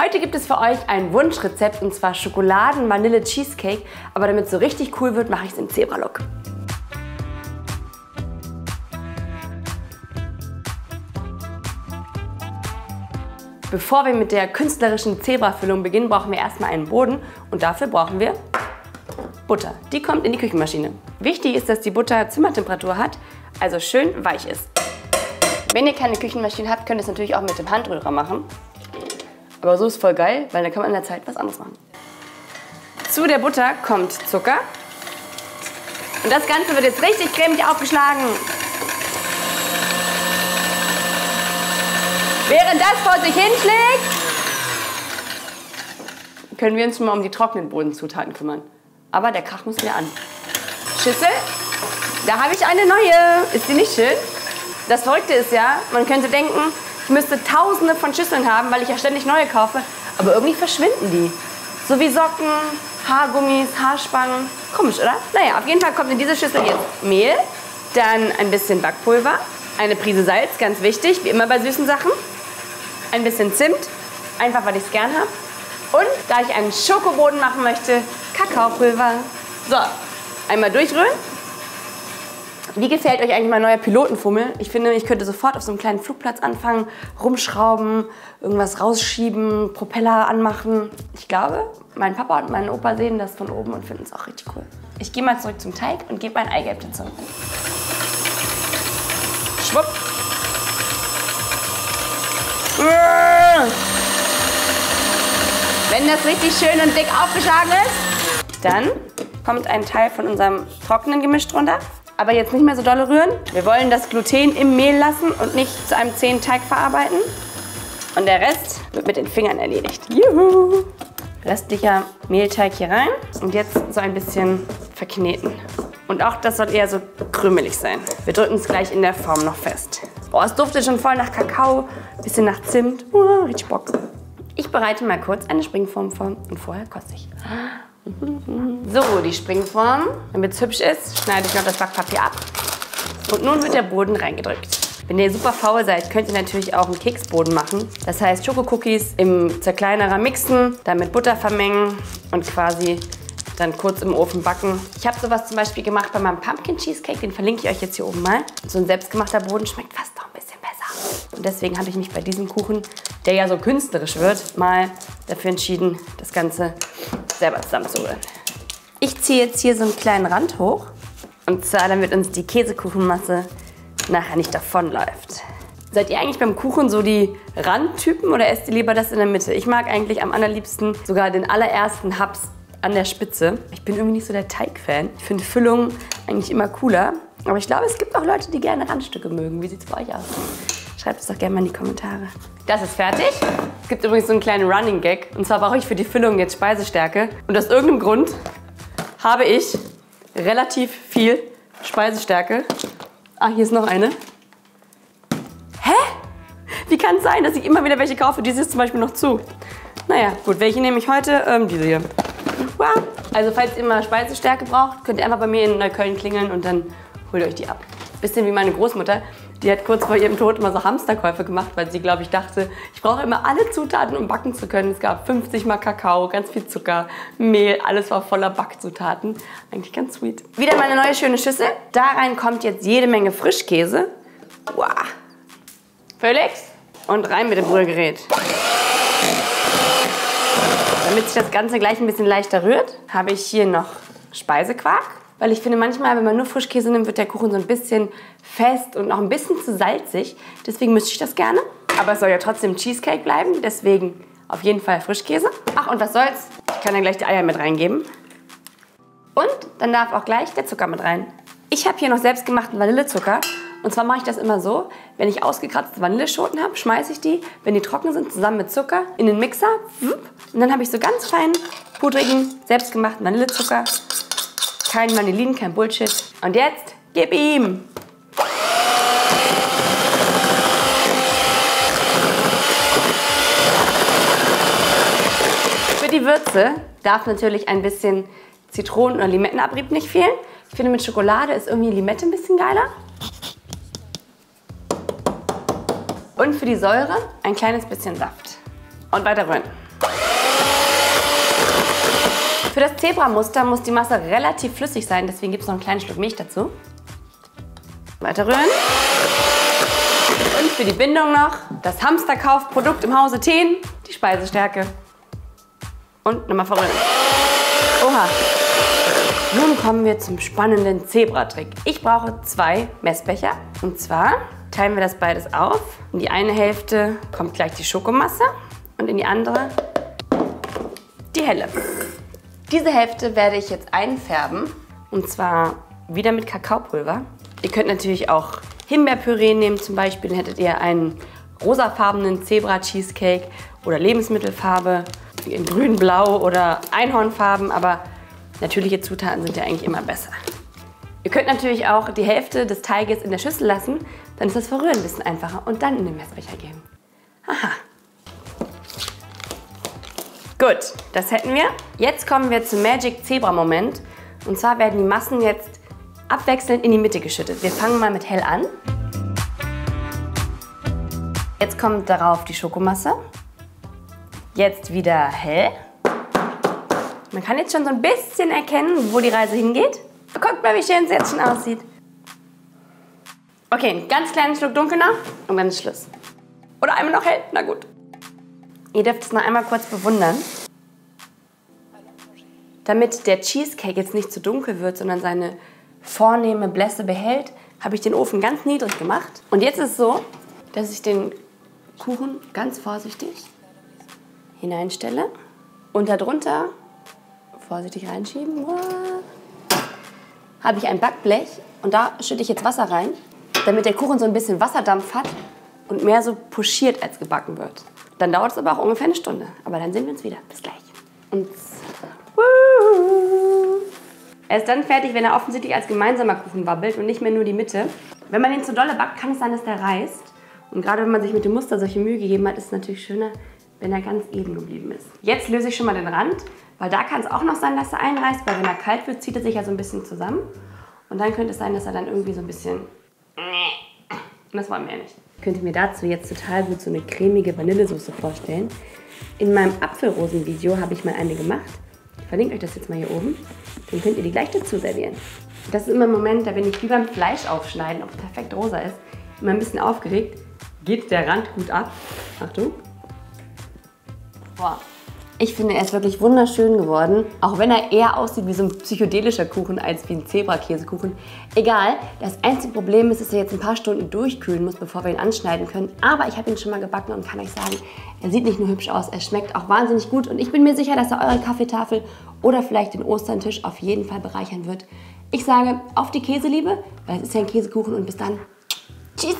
Heute gibt es für euch ein Wunschrezept und zwar Schokoladen-Vanille-Cheesecake. Aber damit es so richtig cool wird, mache ich es im Zebra-Look. Bevor wir mit der künstlerischen Zebra-Füllung beginnen, brauchen wir erstmal einen Boden und dafür brauchen wir Butter. Die kommt in die Küchenmaschine. Wichtig ist, dass die Butter Zimmertemperatur hat, also schön weich ist. Wenn ihr keine Küchenmaschine habt, könnt ihr es natürlich auch mit dem Handrührer machen. Aber so ist voll geil, weil dann kann man in der Zeit was anderes machen. Zu der Butter kommt Zucker. Und das Ganze wird jetzt richtig cremig aufgeschlagen. Während das vor sich hinschlägt, können wir uns schon mal um die trockenen Bodenzutaten kümmern. Aber der Krach muss wieder an. Schüssel, da habe ich eine neue. Ist die nicht schön? Das Verrückte ist ja, man könnte denken, ich müsste tausende von Schüsseln haben, weil ich ja ständig neue kaufe. Aber irgendwie verschwinden die. So wie Socken, Haargummis, Haarspangen. Komisch, oder? Naja, auf jeden Fall kommt in diese Schüssel jetzt Mehl, dann ein bisschen Backpulver, eine Prise Salz, ganz wichtig, wie immer bei süßen Sachen ein bisschen Zimt, einfach weil ich es gern habe. Und da ich einen Schokoboden machen möchte, Kakaopulver. So, einmal durchrühren. Wie gefällt euch eigentlich mein neuer Pilotenfummel? Ich finde, ich könnte sofort auf so einem kleinen Flugplatz anfangen, rumschrauben, irgendwas rausschieben, Propeller anmachen. Ich glaube, mein Papa und mein Opa sehen das von oben und finden es auch richtig cool. Ich gehe mal zurück zum Teig und gebe mein Eigelb dazu. Schwupp. Wenn das richtig schön und dick aufgeschlagen ist, dann kommt ein Teil von unserem trockenen Gemisch drunter. Aber jetzt nicht mehr so dolle rühren. Wir wollen das Gluten im Mehl lassen und nicht zu einem zähen Teig verarbeiten. Und der Rest wird mit den Fingern erledigt. Juhu! Restlicher Mehlteig hier rein und jetzt so ein bisschen verkneten. Und auch das soll eher so krümelig sein. Wir drücken es gleich in der Form noch fest. Boah, es duftet schon voll nach Kakao, bisschen nach Zimt. Oh, richtig Bock. Ich bereite mal kurz eine Springform vor und vorher koste ich. So, die Springform. Damit es hübsch ist, schneide ich noch das Backpapier ab. Und nun wird der Boden reingedrückt. Wenn ihr super faul seid, könnt ihr natürlich auch einen Keksboden machen. Das heißt Schokocookies im Zerkleinerer mixen, dann mit Butter vermengen und quasi dann kurz im Ofen backen. Ich habe sowas zum Beispiel gemacht bei meinem Pumpkin Cheesecake, den verlinke ich euch jetzt hier oben mal. So ein selbstgemachter Boden schmeckt fast noch ein bisschen besser. Und deswegen habe ich mich bei diesem Kuchen, der ja so künstlerisch wird, mal dafür entschieden, das Ganze selber zusammenzurühren. Ich ziehe jetzt hier so einen kleinen Rand hoch. Und zwar, damit uns die Käsekuchenmasse nachher nicht davonläuft. Seid ihr eigentlich beim Kuchen so die Randtypen oder esst ihr lieber das in der Mitte? Ich mag eigentlich am allerliebsten sogar den allerersten Haps an der Spitze. Ich bin irgendwie nicht so der Teig-Fan. Ich finde Füllungen eigentlich immer cooler. Aber ich glaube, es gibt auch Leute, die gerne Randstücke mögen. Wie sieht es bei euch aus? Schreibt es doch gerne mal in die Kommentare. Das ist fertig. Es gibt übrigens so einen kleinen Running Gag. Und zwar brauche ich für die Füllung jetzt Speisestärke. Und aus irgendeinem Grund habe ich relativ viel Speisestärke. Ah, hier ist noch eine. Hä? Wie kann es sein, dass ich immer wieder welche kaufe? Diese ist zum Beispiel noch zu. Naja, gut, welche nehme ich heute? Ähm, diese hier. Also falls ihr mal Speisestärke braucht, könnt ihr einfach bei mir in Neukölln klingeln und dann holt ihr euch die ab. Bisschen wie meine Großmutter. Die hat kurz vor ihrem Tod immer so Hamsterkäufe gemacht, weil sie, glaube ich, dachte, ich brauche immer alle Zutaten, um backen zu können. Es gab 50 mal Kakao, ganz viel Zucker, Mehl, alles war voller Backzutaten. Eigentlich ganz sweet. Wieder meine neue schöne Schüssel. Da rein kommt jetzt jede Menge Frischkäse. Wow. Felix. Und rein mit dem Brüllgerät. Damit sich das Ganze gleich ein bisschen leichter rührt, habe ich hier noch Speisequark. Weil ich finde manchmal, wenn man nur Frischkäse nimmt, wird der Kuchen so ein bisschen fest und noch ein bisschen zu salzig. Deswegen mische ich das gerne. Aber es soll ja trotzdem Cheesecake bleiben, deswegen auf jeden Fall Frischkäse. Ach, und was soll's? Ich kann ja gleich die Eier mit reingeben. Und dann darf auch gleich der Zucker mit rein. Ich habe hier noch selbstgemachten Vanillezucker. Und zwar mache ich das immer so, wenn ich ausgekratzte Vanilleschoten habe, schmeiße ich die, wenn die trocken sind, zusammen mit Zucker in den Mixer. Und dann habe ich so ganz feinen, pudrigen, selbstgemachten Vanillezucker. Kein Vanillin, kein Bullshit. Und jetzt, gib ihm! Für die Würze darf natürlich ein bisschen Zitronen- oder Limettenabrieb nicht fehlen. Ich finde, mit Schokolade ist irgendwie Limette ein bisschen geiler. Und für die Säure ein kleines bisschen Saft. Und weiter rühren. Für das Zebramuster muss die Masse relativ flüssig sein, deswegen gibt es noch einen kleinen Schluck Milch dazu. Weiter rühren. Und für die Bindung noch das Hamsterkaufprodukt im Hause Teen, die Speisestärke. Und nochmal verrühren. Oha. Nun kommen wir zum spannenden Zebratrick. Ich brauche zwei Messbecher. Und zwar teilen wir das beides auf. In die eine Hälfte kommt gleich die Schokomasse und in die andere die helle. Diese Hälfte werde ich jetzt einfärben. Und zwar wieder mit Kakaopulver. Ihr könnt natürlich auch Himbeerpüree nehmen zum Beispiel. Dann hättet ihr einen rosafarbenen Zebra-Cheesecake oder Lebensmittelfarbe in grün, blau oder Einhornfarben. Aber natürliche Zutaten sind ja eigentlich immer besser. Ihr könnt natürlich auch die Hälfte des Teiges in der Schüssel lassen. Dann ist das Verrühren ein bisschen einfacher. Und dann in den Messbecher geben. Aha. Gut, das hätten wir. Jetzt kommen wir zum Magic Zebra Moment. Und zwar werden die Massen jetzt abwechselnd in die Mitte geschüttet. Wir fangen mal mit hell an. Jetzt kommt darauf die Schokomasse. Jetzt wieder hell. Man kann jetzt schon so ein bisschen erkennen, wo die Reise hingeht. Guckt mal, wie schön es jetzt schon aussieht. Okay, einen ganz kleinen Schluck dunkel noch und dann ist Schluss. Oder einmal noch hell, na gut. Ihr dürft es noch einmal kurz bewundern. Damit der Cheesecake jetzt nicht zu dunkel wird, sondern seine vornehme Blässe behält, habe ich den Ofen ganz niedrig gemacht. Und jetzt ist es so, dass ich den Kuchen ganz vorsichtig hineinstelle und darunter vorsichtig reinschieben. Habe ich ein Backblech und da schütte ich jetzt Wasser rein, damit der Kuchen so ein bisschen Wasserdampf hat und mehr so puschiert als gebacken wird. Dann dauert es aber auch ungefähr eine Stunde. Aber dann sehen wir uns wieder. Bis gleich. Und er ist dann fertig, wenn er offensichtlich als gemeinsamer Kuchen wabbelt und nicht mehr nur die Mitte. Wenn man den zu dolle backt, kann es sein, dass der reißt. Und gerade wenn man sich mit dem Muster solche Mühe gegeben hat, ist es natürlich schöner, wenn er ganz eben geblieben ist. Jetzt löse ich schon mal den Rand, weil da kann es auch noch sein, dass er einreißt, weil wenn er kalt wird, zieht er sich ja so ein bisschen zusammen. Und dann könnte es sein, dass er dann irgendwie so ein bisschen... Und das wollen wir ja nicht. Ich könnte mir dazu jetzt total gut so eine cremige Vanillesoße vorstellen. In meinem Apfelrosen-Video habe ich mal eine gemacht. Ich verlinke euch das jetzt mal hier oben. Dann könnt ihr die gleich dazu servieren. Das ist immer ein Moment, da bin ich wie beim Fleisch aufschneiden, ob es perfekt rosa ist, immer ein bisschen aufgeregt. Geht der Rand gut ab? Achtung. Boah, ich finde, er ist wirklich wunderschön geworden. Auch wenn er eher aussieht wie so ein psychedelischer Kuchen als wie ein Zebrakäsekuchen. Egal, das einzige Problem ist, dass er jetzt ein paar Stunden durchkühlen muss, bevor wir ihn anschneiden können. Aber ich habe ihn schon mal gebacken und kann euch sagen, er sieht nicht nur hübsch aus, er schmeckt auch wahnsinnig gut. Und ich bin mir sicher, dass er eure Kaffeetafel oder vielleicht den Osterntisch auf jeden Fall bereichern wird. Ich sage auf die Käseliebe, weil es ist ja ein Käsekuchen und bis dann. Tschüss!